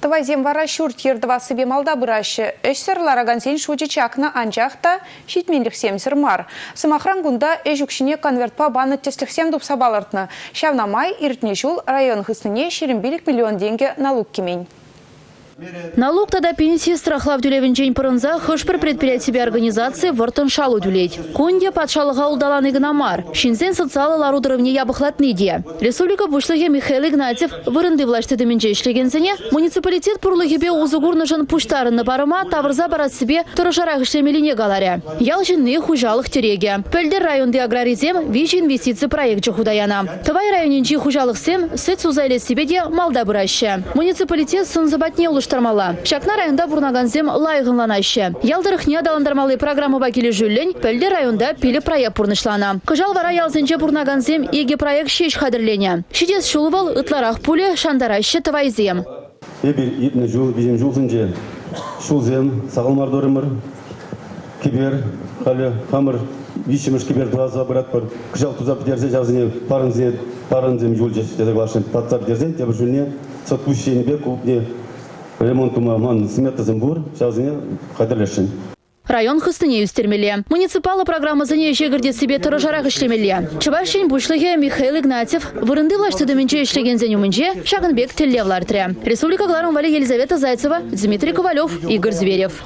Тывайзем вара шурт себе малда бұрашы. Эшсер ларагансен шуджи чакна анжақта шитменліксемзір мар. Сымахран гунда эжукшіне конвертпа баны тесліксем дұп сабалыртны. Шавнамай иртне жул район хысыне шерімбелік миллион денге налуг кемень. Налог тада пенсии страхлав дюлевенчен пырынза хышпыр предприятие организации вортын шалу дюлеть. Конде патшалыға улдалан игнамар. Шинзен социалы ларудырывне ябықлатны. Республика бушлығы Михаил Игнатьев вырынды влашты дымінже муниципалитет пұрлығыбе узугурнышын пуштарыны барыма тавырза барат себе тұрышарақ ішлемеліне галаря. Ял жинны хужалық тереге. Пөлдер районды аграризем вич инвестиции проект худаяна. Тывай районинчи хужалық сем сөт сузайле себе де малда. Муниципалитет сынзабатне улыштырмала. Шакна районда бурнаганзем лайығынланайшы. Ялдырықне адаландармалы программа бакелі жүлін пөлді районда пилі проект пұрнышлана. Кыжал вара ялзынче бурнаганзем еге проект шеш қадірлене. Шидес шулывал ытларақ пуле шандарайшы тывайзем. Эбир итне жул bizim жулсынче шулзем сағылмардорымыр кибер халі хамыр вишіміш кибер глаза кыжал жазыне бе купне ремонтума ман қадірлешін Район хыстыне үстермеле. Муниципалы программа зане жегірде себе тұрыжарақ ішлемеле. Чывашин бушлығы Михаил Игнатьев вырынды лашты дымінче ішлеген зенюмінче Шагынбек теллевлар тірі. Республика Гларун Вали Елизавета Зайцева, Дмитрий Ковалев, Игорь Зверев.